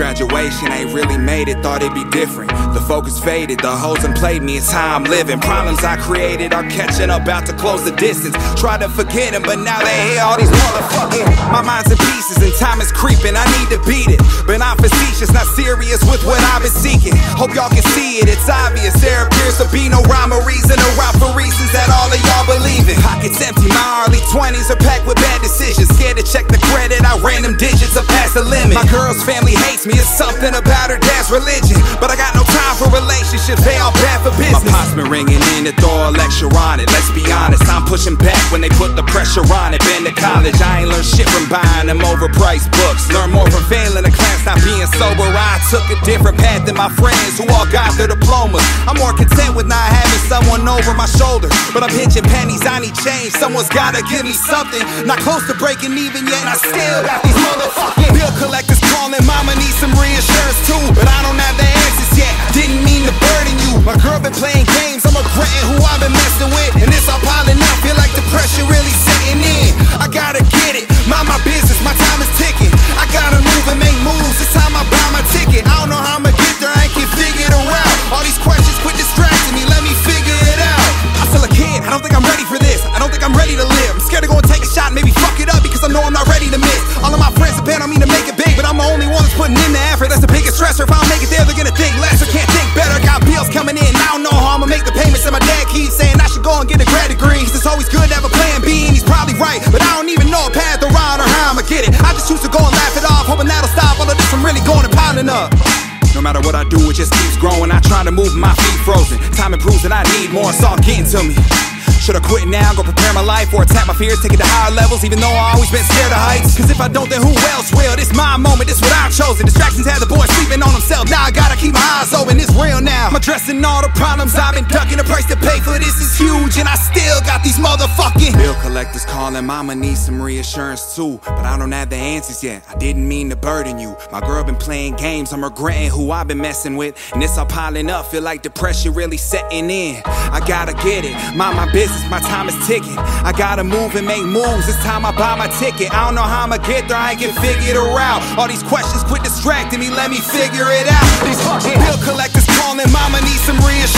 graduation ain't really made it, thought it'd be different. The focus faded, the hoes and played me, it's how I'm living. Problems I created are catching up, about to close the distance. Try to forget them, but now they hear all these motherfucking. My mind's in pieces and time is creeping, I need to beat it. But I'm facetious, not serious with what I've been seeking. Hope y'all can see it, it's obvious. There appears to be no rhyme or reason or rap for reasons that all of y'all believe in. Pockets empty, my early 20s are packed with bad decisions. Scared to check the credit, I ran them digits up past the limit. My girl's family hates me, it's something about her dad's religion. But I got no time for relationships, they all bad for business. My pops been ringing in to throw a lecture on it. Let's be honest, I'm pushing back when they put the pressure on it. Been to college, I ain't learned shit from buying them overpriced books. Learn more from failing a class, not being sober. I took a different path than my friends who all got their diplomas. I'm more content with not having someone over my shoulder. But I'm pinching pennies, I need change. Someone's gotta give me something. Not close to breaking even yet, I still got these games, who I've No matter what I do, it just keeps growing. I try to move my feet frozen. Time improves and I need more, it's all getting to me. Should I quit now, go prepare my life, or attack my fears, take it to higher levels, even though I always been scared of heights? Cause if I don't, then who else will? This my moment, this what I've chosen. Distractions had the boy sleeping on himself. Now I gotta keep my eyes open, it's real now. I'm addressing all the problems I've huge, and I still got these motherfucking bill collectors calling. Mama needs some reassurance too, but I don't have the answers yet. I didn't mean to burden you. My girl been playing games, I'm regretting who I've been messing with, and it's all piling up. Feel like depression really setting in. I gotta get it, mind my business, my time is ticking. I gotta move and make moves. It's time I buy my ticket. I don't know how I'ma get there, I ain't can figure it out. All these questions quit distracting me, let me figure it out. These fucking bill collectors calling, mama needs some reassurance